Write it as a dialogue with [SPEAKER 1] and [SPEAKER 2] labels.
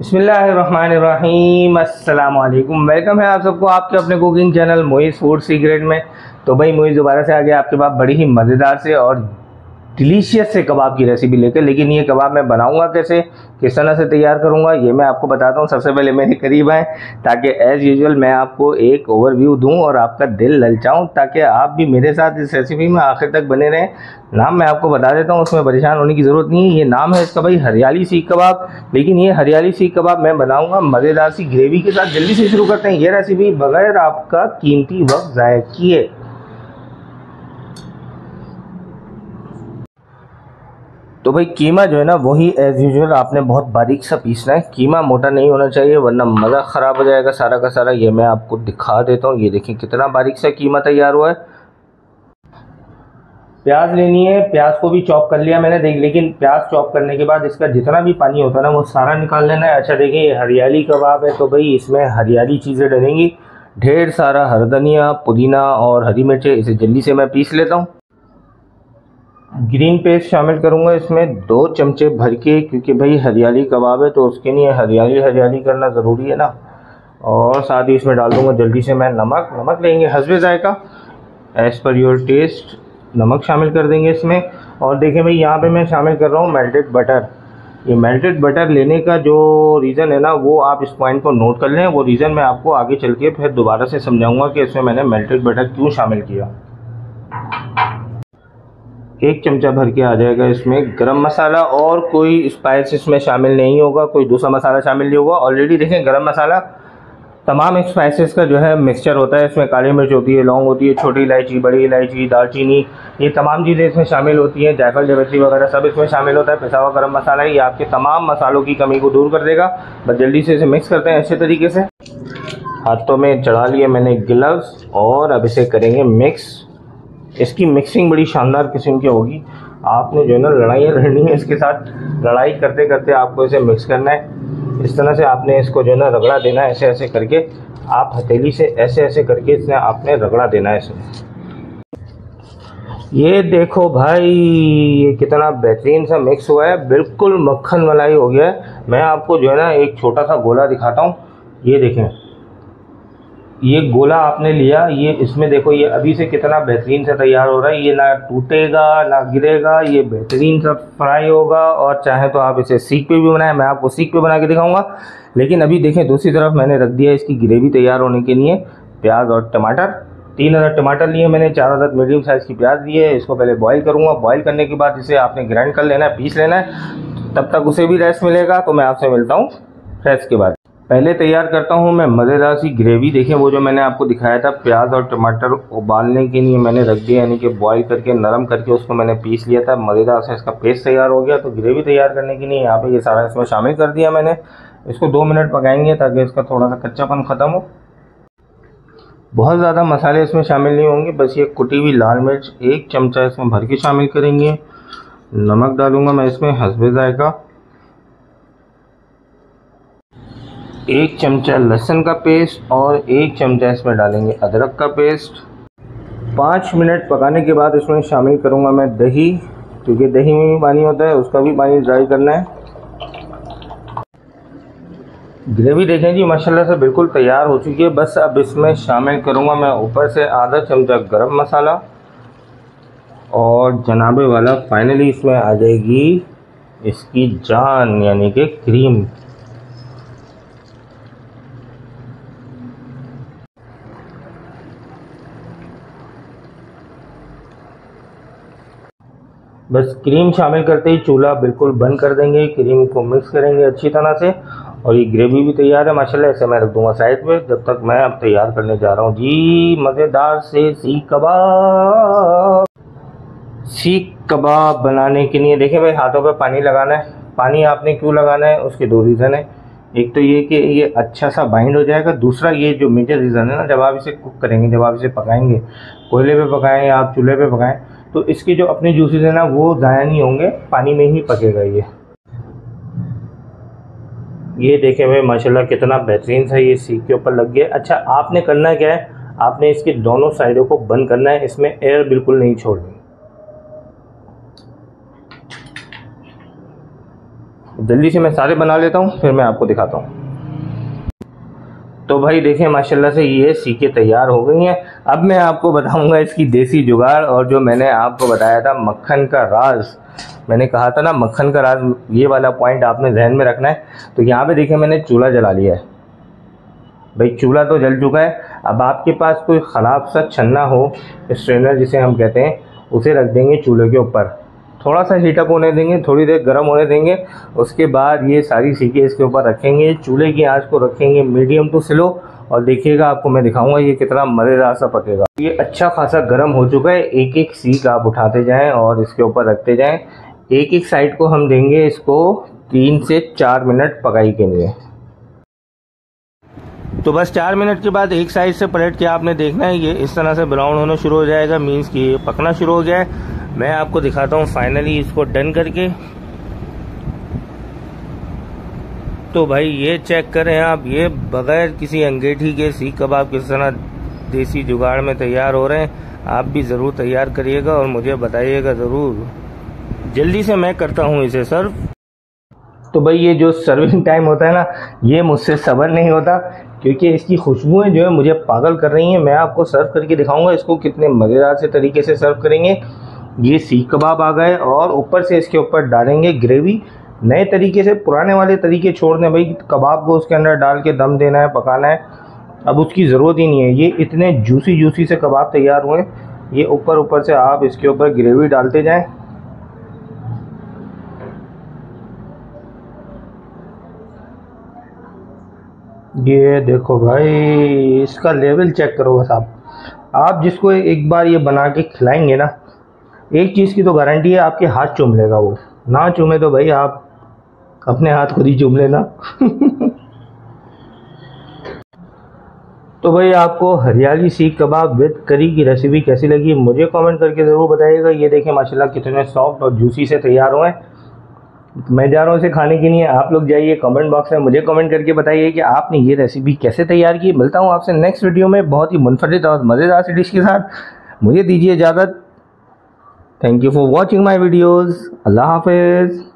[SPEAKER 1] अस्सलाम वेलकम है आप सबको आपके अपने cooking channel Moiz food secret में। तो भाई मोइस दोबारा से आ गया आपके पास बड़ी ही मज़ेदार से और डिलीशियस से कबाब की रेसिपी लेकर, लेकिन ये कबाब मैं बनाऊँगा कैसे? किस तरह से तैयार करूँगा, ये मैं आपको बताता हूँ। सबसे पहले मेरे करीब आए, ताकि एज़ यूजुअल मैं आपको एक ओवरव्यू दूँ और आपका दिल ललचाऊं, ताकि आप भी मेरे साथ इस रेसिपी में आखिर तक बने रहें। नाम मैं आपको बता देता हूँ, उसमें परेशान होने की ज़रूरत नहीं है। ये नाम है इसका भाई हरियाली सीख कबाब। लेकिन ये हरियाली सीख कबाब मैं बनाऊँगा, मज़ेदार सी ग्रेवी के साथ। जल्दी से शुरू करते हैं ये रेसिपी बगैर आपका कीमती वक्त ज़ाय किए। तो भाई कीमा जो है ना, वही एज़ यूजल आपने बहुत बारीक सा पीसना है। कीमा मोटा नहीं होना चाहिए, वरना मज़ा ख़राब हो जाएगा सारा का सारा। ये मैं आपको दिखा देता हूँ। ये देखिए कितना बारीक सा कीमा तैयार हुआ है। प्याज लेनी है, प्याज को भी चॉप कर लिया मैंने, देख, लेकिन प्याज चॉप करने के बाद इसका जितना भी पानी होता है ना, वो सारा निकाल लेना है। अच्छा देखिए हरियाली कबाब है तो भाई इसमें हरियाली चीज़ें डलेंगी। ढेर सारा हरदनिया पुदीना और हरी मिर्चें, इसे जल्दी से मैं पीस लेता हूँ। ग्रीन पेस्ट शामिल करूँगा। इसमें दो चमचे भर के, क्योंकि भाई हरियाली कबाब है तो उसके लिए हरियाली हरियाली करना ज़रूरी है ना। और साथ ही इसमें डाल दूँगा जल्दी से मैं नमक। नमक लेंगे हसबे जायका। एज़ पर योर टेस्ट नमक शामिल कर देंगे इसमें। और देखिए भाई, यहाँ पे मैं शामिल कर रहा हूँ मेल्टेड बटर ये मेल्टेड बटर लेने का जो रीज़न है ना, वो आप इस पॉइंट को नोट कर लें। वो रीज़न मैं आपको आगे चल के फिर दोबारा से समझाऊँगा कि इसमें मैंने मेल्टेड बटर क्यों शामिल किया। एक चमचा भर के आ जाएगा इसमें। गरम मसाला और कोई स्पाइस इसमें शामिल नहीं होगा, कोई दूसरा मसाला शामिल नहीं होगा। ऑलरेडी देखें, गरम मसाला, तमाम स्पाइसेस का जो है मिक्सचर होता है। इसमें काली मिर्च होती है, लौंग होती है, छोटी इलायची, बड़ी इलायची, दालचीनी, ये तमाम चीज़ें इसमें शामिल होती हैं। जायफल जवेत्री वगैरह सब इसमें शामिल होता है। पिसा हुआ गर्म मसाला ये आपके तमाम मसालों की कमी को दूर कर देगा। बस जल्दी से इसे मिक्स करते हैं अच्छे तरीके से। हाथों में चढ़ा लिए मैंने ग्लव्स और अब इसे करेंगे मिक्स इसकी मिक्सिंग बड़ी शानदार किस्म की होगी। आपने जो है ना लड़ाइयाँ लड़नी है इसके साथ। लड़ाई करते करते आपको इसे मिक्स करना है। इस तरह से आपने इसको जो है ना रगड़ा देना है ऐसे ऐसे करके। आप हथेली से ऐसे ऐसे करके इसने आपने रगड़ा देना है इसमें। ये देखो भाई, ये कितना बेहतरीन सा मिक्स हुआ है। बिल्कुल मक्खन मलाई हो गया है। मैं आपको जो है ना एक छोटा सा गोला दिखाता हूँ। ये देखें। ये गोला आपने लिया, ये इसमें देखो, ये अभी से कितना बेहतरीन से तैयार हो रहा है। ये ना टूटेगा, ना गिरेगा, ये बेहतरीन सा फ्राई होगा और चाहे तो आप इसे सीख पे भी बनाएँ, मैं आपको सीख पे बना के दिखाऊँगा। लेकिन अभी देखें, दूसरी तरफ़ मैंने रख दिया इसकी ग्रेवी तैयार होने के लिए। प्याज और टमाटर, तीन हज़ार टमाटर लिए मैंने, चार हज़ार मीडियम साइज़ की प्याज ली है इसको पहले बॉईल करूँगा। बॉईल करने के बाद इसे आपने ग्राइंड कर लेना है, पीस लेना है। तब तक उसे भी रेस्ट मिलेगा तो मैं आपसे मिलता हूँ। रेस्ट के बाद। पहले तैयार करता हूँ, मैं मज़ेदार सी ग्रेवी देखें, वो जो मैंने आपको दिखाया था, प्याज और टमाटर उबालने के लिए मैंने रख दिया, यानी कि बॉईल करके, नरम करके उसको मैंने पीस लिया था, मज़ेदार से इसका पेस्ट तैयार हो गया तो ग्रेवी तैयार करने के लिए यहाँ पे ये सारा इसमें शामिल कर दिया मैंने। इसको दो मिनट पकाएँगे ताकि इसका थोड़ा सा कच्चापन ख़त्म हो। बहुत ज़्यादा मसाले इसमें शामिल नहीं होंगे, बस ये कुटी हुई लाल मिर्च, एक चमचा इसमें भर के शामिल करेंगे। नमक डालूँगा मैं इसमें हंसबे ज़ायका। एक चमचा लहसुन का पेस्ट और एक चमचा इसमें डालेंगे अदरक का पेस्ट। पाँच मिनट पकाने के बाद इसमें शामिल करूँगा मैं दही, क्योंकि दही में भी पानी होता है, उसका भी पानी ड्राई करना है। ग्रेवी देखें जी, माशाल्लाह से बिल्कुल तैयार हो चुकी है। बस अब इसमें शामिल करूँगा मैं ऊपर से आधा चमचा गरम मसाला और जनाबे वाला फाइनली इसमें आ जाएगी इसकी जान, यानी कि क्रीम बस क्रीम शामिल करते ही चूल्हा बिल्कुल बंद कर देंगे, क्रीम को मिक्स करेंगे अच्छी तरह से, और ये ग्रेवी भी तैयार है, माशाल्लाह ऐसे मैं रख दूँगा साइड पे, जब तक मैं अब तैयार करने जा रहा हूँ। जी, मज़ेदार से सीख कबाब। सीख कबाब बनाने के लिए देखें भाई, हाथों पे पानी लगाना है। पानी आपने क्यों लगाना है? उसके दो रीज़न है। एक तो ये कि ये अच्छा सा बाइंड हो जाएगा। दूसरा, ये जो मेजर रीज़न है ना, जब आप इसे कुक करेंगे, जब आप इसे पकाएँगे, कोयले पे पकाएँ या आप चूल्हे पे पकाएँ तो इसके जो अपने जूसेस हैं ना, वो ज़ाया नहीं होंगे, पानी में ही पकेगा ये। ये देखे भाई, माशाल्लाह कितना बेहतरीन था ये सीख के ऊपर लग गया। अच्छा आपने करना क्या है? आपने इसके दोनों साइडों को बंद करना है, इसमें एयर बिल्कुल नहीं छोड़नी। जल्दी से मैं सारे बना लेता हूँ, फिर मैं आपको दिखाता हूँ। तो भाई देखें, माशाल्लाह से ये सीके तैयार हो गई हैं। अब मैं आपको बताऊँगा इसकी देसी जुगाड़ और जो मैंने आपको बताया था, मक्खन का राज। मैंने कहा था ना, मक्खन का राज, ये वाला पॉइंट आपने जहन में रखना है। तो यहाँ पे देखें, मैंने चूल्हा जला लिया है। भाई, चूल्हा तो जल चुका है। अब आपके पास कोई ख़राब सा छन्ना हो स्ट्रेनर जिसे हम कहते हैं, उसे रख देंगे चूल्हे के ऊपर। थोड़ा सा हीटअप होने देंगे, थोड़ी देर गर्म होने देंगे, उसके बाद ये सारी सीखे इसके ऊपर रखेंगे, चूल्हे की आँच को रखेंगे मीडियम टू स्लो और देखिएगा आपको मैं दिखाऊँगा ये कितना मज़ेदार सा पकेगा। ये अच्छा खासा गर्म हो चुका है एक एक सीख आप उठाते जाएँ और इसके ऊपर रखते जाएँ। एक एक साइड को हम देंगे इसको तीन से चार मिनट पकाई के लिए। तो बस चार मिनट के बाद एक साइड से पलट के आपने देखना है, ये इस तरह से ब्राउन होना शुरू हो जाएगा मीन्स कि ये पकना शुरू हो गया है। मैं आपको दिखाता हूँ फाइनली इसको डन करके। तो भाई ये चेक करें आप, ये बगैर किसी अंगेठी के सीख कबाब किस तरह देसी जुगाड़ में तैयार हो रहे हैं, आप भी ज़रूर तैयार करिएगा और मुझे बताइएगा ज़रूर। जल्दी से मैं करता हूँ इसे सर्व तो भाई ये जो सर्विंग टाइम होता है ना, ये मुझसे सबर नहीं होता, क्योंकि इसकी खुशबुएँ जो है मुझे पागल कर रही हैं। मैं आपको सर्व करके दिखाऊँगा इसको कितने मज़ेदार से तरीके से सर्व करेंगे। ये सीख कबाब आ गए और ऊपर से इसके ऊपर डालेंगे ग्रेवी नए तरीके से, पुराने वाले तरीके छोड़ दें भाई, कबाब को उसके अंदर डाल के दम देना है, पकाना है। अब उसकी ज़रूरत ही नहीं है। ये इतने जूसी जूसी से कबाब तैयार हुए ये ऊपर ऊपर से आप इसके ऊपर ग्रेवी डालते जाएँ। ये देखो भाई, इसका लेवल चेक करो बस आप। आप जिसको एक बार ये बना के खिलाएँगे ना एक चीज़ की तो गारंटी है, आपके हाथ चूम लेगा वो। ना चूमे तो भाई आप अपने हाथ खुद ही चूम लेना। तो भाई आपको हरियाली सीख कबाब विद करी की रेसिपी कैसी लगी, मुझे कमेंट करके ज़रूर बताइएगा। ये देखें माशाल्लाह कितने सॉफ्ट और जूसी से तैयार हुए हैं। मैं जा रहा हूँ इसे खाने के लिए, आप लोग जाइए कमेंट बॉक्स में मुझे कमेंट करके बताइए कि आपने ये रेसिपी कैसे तैयार की। मिलता हूँ आपसे नेक्स्ट वीडियो में, बहुत ही मुनफरद और मज़ेदार सी डिश के साथ। मुझे दीजिए इजाज़त। Thank you for watching my videos. Allah Hafiz.